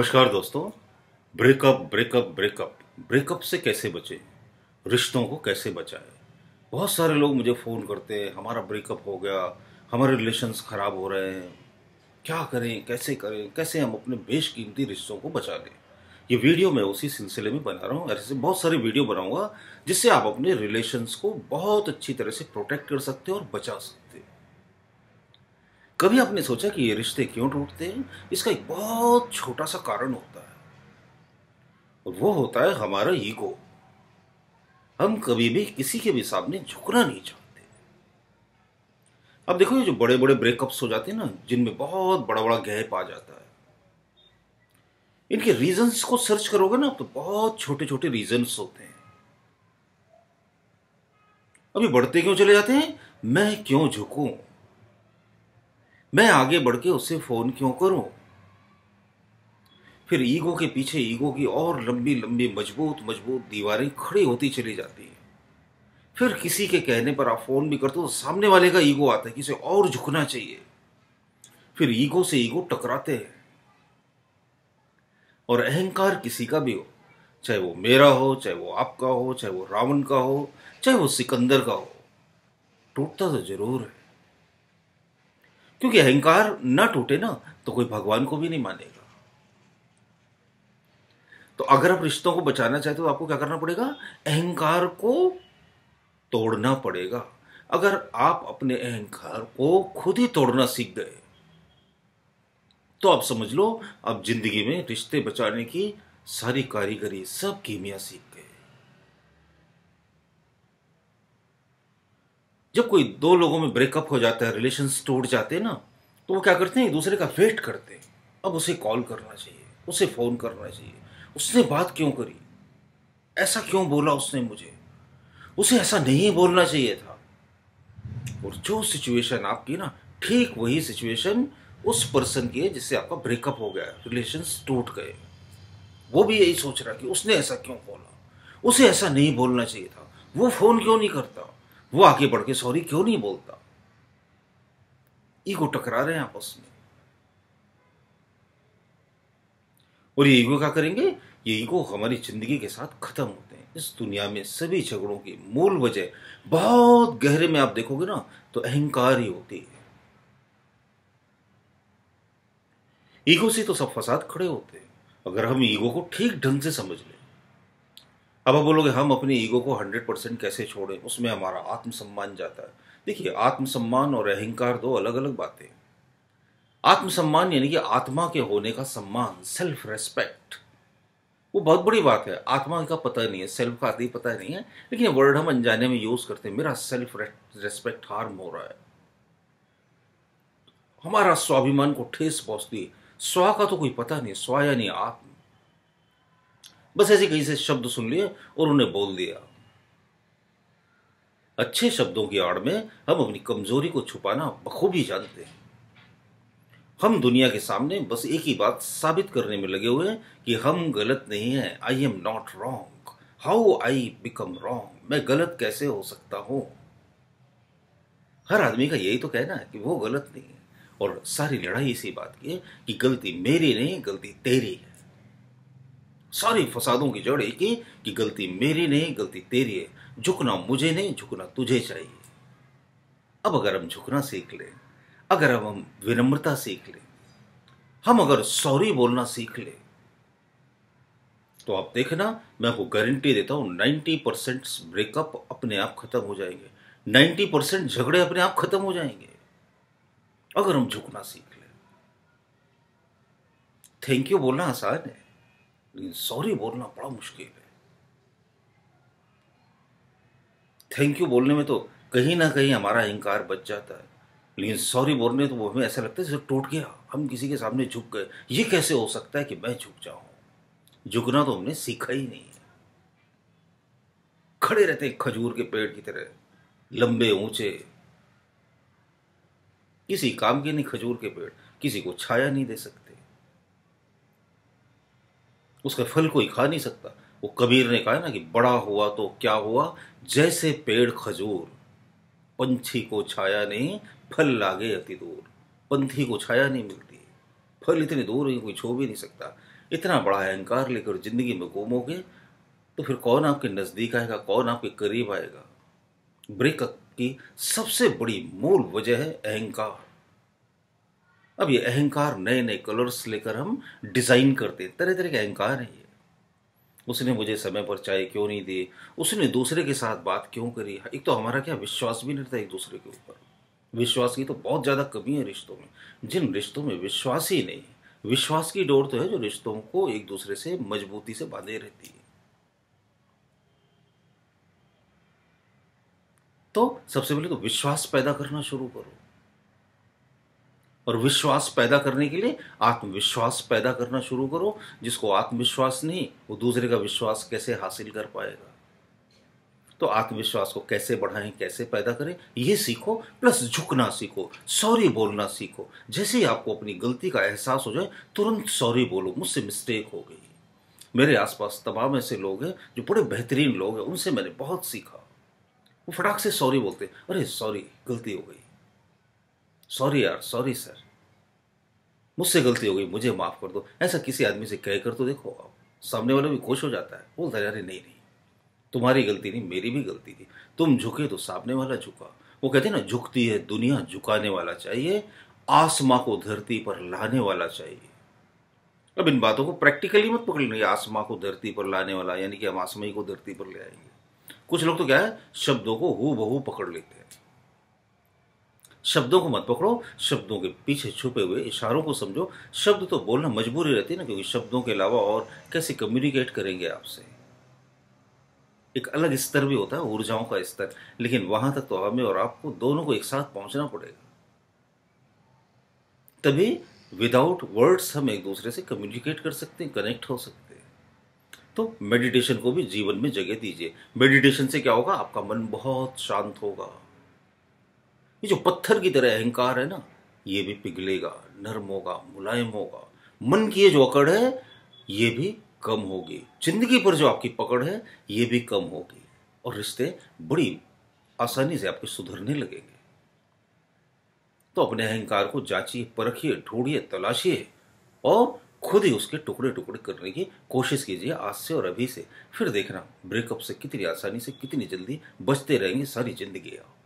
नमस्कार दोस्तों। Breakup breakup breakup breakup से कैसे बचे? रिश्तों को कैसे बचाए? बहुत सारे लोग मुझे फ़ोन करते हैं, हमारा ब्रेकअप हो गया, हमारे रिलेशंस ख़राब हो रहे हैं। क्या करें, कैसे करें, कैसे हम अपने बेशकीमती रिश्तों को बचा लें? ये वीडियो मैं उसी सिलसिले में बना रहा हूँ। ऐसे बहुत सारे वीडियो बनाऊँगा जिससे आप अपने रिलेशंस को बहुत अच्छी तरह से प्रोटेक्ट कर सकते हैं और बचा सकते हैं। कभी आपने सोचा कि ये रिश्ते क्यों टूटते हैं? इसका एक बहुत छोटा सा कारण होता है। और वो होता है हमारा ईगो। हम कभी भी किसी के भी सामने झुकना नहीं चाहते। अब देखो ये जो बड़े बड़े ब्रेकअप्स हो जाते हैं ना, जिनमें बहुत बड़ा बड़ा गैप आ जाता है। इनके रीजंस को सर्च करोगे ना तो बहुत छोटे छोटे रीजंस होते हैं। अभी बढ़ते क्यों चले जाते हैं? मैं क्यों झुकूं? मैं आगे बढ़ के उससे फ़ोन क्यों करूँ? फिर ईगो के पीछे ईगो की और लंबी लंबी मज़बूत मज़बूत दीवारें खड़ी होती चली जाती हैं। फिर किसी के कहने पर आप फ़ोन भी करते हो तो सामने वाले का ईगो आता है किसे और झुकना चाहिए। फिर ईगो से ईगो टकराते हैं। और अहंकार किसी का भी हो, चाहे वो मेरा हो, चाहे वो आपका हो, चाहे वो रावण का हो, चाहे वो सिकंदर का हो, टूटता तो ज़रूर है। क्योंकि अहंकार ना टूटे ना तो कोई भगवान को भी नहीं मानेगा। तो अगर आप रिश्तों को बचाना चाहते हो तो आपको क्या करना पड़ेगा? अहंकार को तोड़ना पड़ेगा। अगर आप अपने अहंकार को खुद ही तोड़ना सीख गए तो आप समझ लो अब ज़िंदगी में रिश्ते बचाने की सारी कारीगरी, सब कीमिया सीख गए जब कोई दो लोगों में ब्रेकअप हो जाता है रिलेशन टूट जाते हैं ना तो वो क्या करते हैं? दूसरे का वेट करते हैं। अब उसे कॉल करना चाहिए, उसे फ़ोन करना चाहिए। उसने बात क्यों करी? ऐसा क्यों बोला उसने मुझे? उसे ऐसा नहीं बोलना चाहिए था। और जो सिचुएशन आपकी ना, ठीक वही सिचुएशन उस पर्सन की है जिससे आपका ब्रेकअप हो गया रिलेशन टूट गए। वो भी यही सोच रहा कि उसने ऐसा क्यों बोला? उसे ऐसा नहीं बोलना चाहिए था। वो फ़ोन क्यों नहीं करता? वो आगे बढ़ के सॉरी क्यों नहीं बोलता? ईगो टकरा रहे हैं आपस में। और ये ईगो क्या करेंगे? ये ईगो हमारी ज़िंदगी के साथ खत्म होते हैं। इस दुनिया में सभी झगड़ों की मूल वजह बहुत गहरे में आप देखोगे ना तो अहंकार ही होती है। ईगो से तो सब फसाद खड़े होते हैं। अगर हम ईगो को ठीक ढंग से समझ लें अब आप बोलोगे, हम अपने ईगो को हंड्रेड परसेंट कैसे छोड़ें? उसमें हमारा आत्मसम्मान जाता है। देखिए, आत्मसम्मान और अहंकार दो अलग अलग बातें आत्मसम्मान यानी कि आत्मा के होने का सम्मान सेल्फ रेस्पेक्ट वो बहुत बड़ी बात है। आत्मा का पता नहीं है सेल्फ का आदि पता नहीं है, लेकिन वर्ड हम अनजाने में यूज़ करते हैं। मेरा सेल्फ रेस्पेक्ट हार्म हो रहा है। हमारा स्वाभिमान को ठेस पहुँचती है। स्वा का तो कोई पता नहीं स्वा यानी आत्म। बस ऐसे कहीं से शब्द सुन लिए और उन्हें बोल दिया। अच्छे शब्दों की आड़ में हम अपनी कमज़ोरी को छुपाना बखूबी जानते हैं। हम दुनिया के सामने बस एक ही बात साबित करने में लगे हुए हैं कि हम गलत नहीं है। I am not wrong how I become wrong मैं गलत कैसे हो सकता हूँ? हर आदमी का यही तो कहना है कि वो गलत नहीं है। और सारी लड़ाई इसी बात की है कि गलती मेरी नहीं, गलती तेरी है। सारी फसादों की जड़ एक ही, कि गलती मेरी नहीं, गलती तेरी है। झुकना मुझे नहीं, झुकना तुझे चाहिए। अब अगर हम झुकना सीख लें, अगर अब हम विनम्रता सीख लें, हम अगर सॉरी बोलना सीख लें तो आप देखना, मैं आपको गारंटी देता हूँ नाइन्टी परसेंट ब्रेकअप अपने आप खत्म हो जाएँगे। नाइन्टी परसेंट झगड़े अपने आप खत्म हो जाएँगे। अगर हम झुकना सीख लें। थैंक यू बोलना आसान है। लेकिन सॉरी बोलना बड़ा मुश्किल है। थैंक यू बोलने में तो कहीं ना कहीं हमारा अहंकार बच जाता है। लेकिन सॉरी बोलने तो वो हमें ऐसा लगता है जैसे टूट गया, हम किसी के सामने झुक गए। ये कैसे हो सकता है कि मैं झुक जाऊँ? झुकना तो हमने सीखा ही नहीं है। खड़े रहते हैं खजूर के पेड़ की तरह, लंबे, ऊँचे। किसी काम के नहीं, खजूर के पेड़, किसी को छाया नहीं दे सकते। उसका फल कोई खा नहीं सकता। वो कबीर ने कहा ना कि बड़ा हुआ तो क्या हुआ? जैसे पेड़ खजूर, पंछी को छाया नहीं, फल लागे अति दूर। पंथी को छाया नहीं मिलती। फल इतनी दूर है कोई छो भी नहीं सकता। इतना बड़ा अहंकार लेकर ज़िंदगी में घूमोगे तो फिर कौन आपके नज़दीक आएगा? कौन आपके करीब आएगा? ब्रेकअप की सबसे बड़ी मूल वजह है अहंकार। अब ये अहंकार नए नए कलर्स लेकर हम डिज़ाइन करते हैं। तरह तरह के अहंकार है ये। उसने मुझे समय पर चाय क्यों नहीं दी? उसने दूसरे के साथ बात क्यों करी? एक तो हमारा क्या विश्वास भी नहीं रहता एक दूसरे के ऊपर। विश्वास की तो बहुत ज़्यादा कमी है रिश्तों में। जिन रिश्तों में विश्वास ही नहीं, विश्वास की डोर तो है जो रिश्तों को एक दूसरे से मजबूती से बांधे रहती है। तो सबसे पहले तो विश्वास पैदा करना शुरू करो। और विश्वास पैदा करने के लिए आत्मविश्वास पैदा करना शुरू करो। जिसको आत्मविश्वास नहीं, वो दूसरे का विश्वास कैसे हासिल कर पाएगा? तो आत्मविश्वास को कैसे बढ़ाएँ, कैसे पैदा करें, ये सीखो, प्लस झुकना सीखो, सॉरी बोलना सीखो। जैसे ही आपको अपनी गलती का एहसास हो जाए, तुरंत सॉरी बोलो, मुझसे मिस्टेक हो गई। मेरे आसपास तमाम ऐसे लोग हैं, जो बड़े बेहतरीन लोग हैं, उनसे मैंने बहुत सीखा। वो फटाक से सॉरी बोलते अरे सॉरी, गलती हो गई। सॉरी यार सॉरी सर मुझसे गलती हो गई, मुझे माफ़ कर दो। ऐसा किसी आदमी से कह कर तो देखो आप, सामने वाला भी खुश हो जाता है। बोलता है नहीं नहीं। तुम्हारी गलती नहीं, मेरी भी गलती थी। तुम झुके तो सामने वाला झुका। वो कहते हैं ना, झुकती है दुनिया, झुकाने वाला चाहिए। आसमां को धरती पर लाने वाला चाहिए। अब इन बातों को प्रैक्टिकली मत पकड़ लेंगे आसमां को धरती पर लाने वाला, यानी कि हम आसमाई को धरती पर ले आएँगे। कुछ लोग तो क्या है, शब्दों को हु बहु पकड़ लेते हैं। शब्दों को मत पकड़ो, शब्दों के पीछे छुपे हुए इशारों को समझो। शब्द तो बोलना मजबूरी रहती है ना, क्योंकि शब्दों के अलावा और कैसे कम्युनिकेट करेंगे आपसे? एक अलग स्तर भी होता है, ऊर्जाओं का स्तर। लेकिन वहाँ तक तो हमें और आपको दोनों को एक साथ पहुँचना पड़ेगा। तभी विदाउट वर्ड्स हम एक दूसरे से कम्युनिकेट कर सकते हैं कनेक्ट हो सकते हैं। तो मेडिटेशन को भी जीवन में जगह दीजिए। मेडिटेशन से क्या होगा? आपका मन बहुत शांत होगा। ये जो पत्थर की तरह अहंकार है ना, ये भी पिघलेगा, नर्म होगा, मुलायम होगा। मन की ये जो अकड़ है, ये भी कम होगी। ज़िंदगी पर जो आपकी पकड़ है, ये भी कम होगी। और रिश्ते बड़ी आसानी से आपके सुधरने लगेंगे। तो अपने अहंकार को जांचिए, परखिए, ढूंढिए, तलाशिए और खुद ही उसके टुकड़े टुकड़े करने की कोशिश कीजिए आज से और अभी से। फिर देखना, ब्रेकअप से कितनी आसानी से कितनी जल्दी बचते रहेंगे सारी ज़िंदगी आप।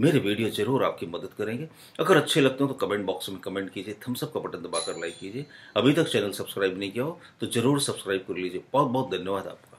मेरे वीडियो ज़रूर आपकी मदद करेंगे। अगर अच्छे लगते हो तो कमेंट बॉक्स में कमेंट कीजिए थम्सअप का बटन दबाकर लाइक कीजिए। अभी तक चैनल सब्सक्राइब नहीं किया हो तो ज़रूर सब्सक्राइब कर लीजिए। बहुत बहुत धन्यवाद आपका।